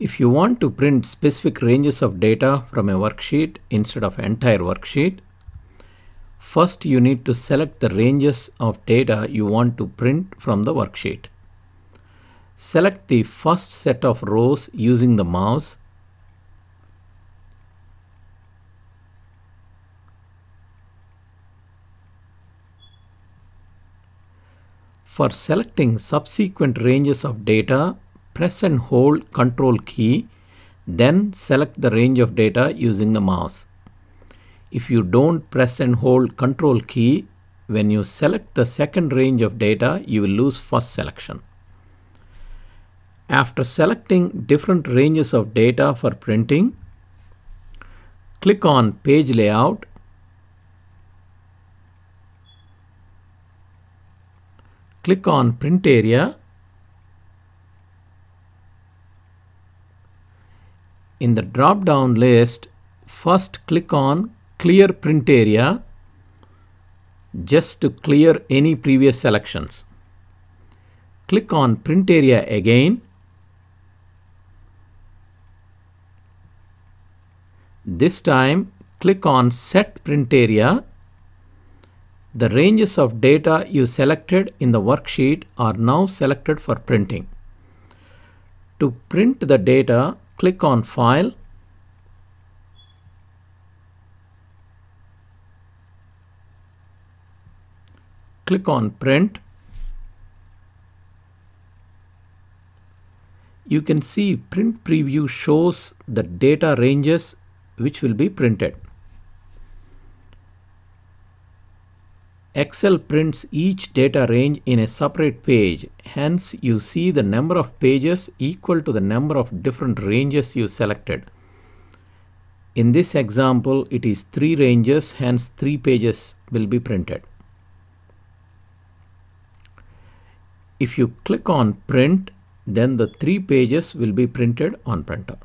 If you want to print specific ranges of data from a worksheet instead of entire worksheet, first you need to select the ranges of data you want to print from the worksheet. Select the first set of rows using the mouse. For selecting subsequent ranges of data, press and hold Control key, then select the range of data using the mouse. If you don't press and hold Control key, when you select the second range of data, you will lose first selection. After selecting different ranges of data for printing, click on Page Layout click on print area in the drop down list first click on clear print area just to clear any previous selections. Click on print area again. This time click on set print area. The ranges of data you selected in the worksheet are now selected for printing. To print the data, click on File, click on Print. You can see Print Preview shows the data ranges which will be printed. Excel prints each data range in a separate page. Hence, you see the number of pages equal to the number of different ranges you selected. In this example, it is three ranges, hence three pages will be printed. If you click on print, then the three pages will be printed on printer.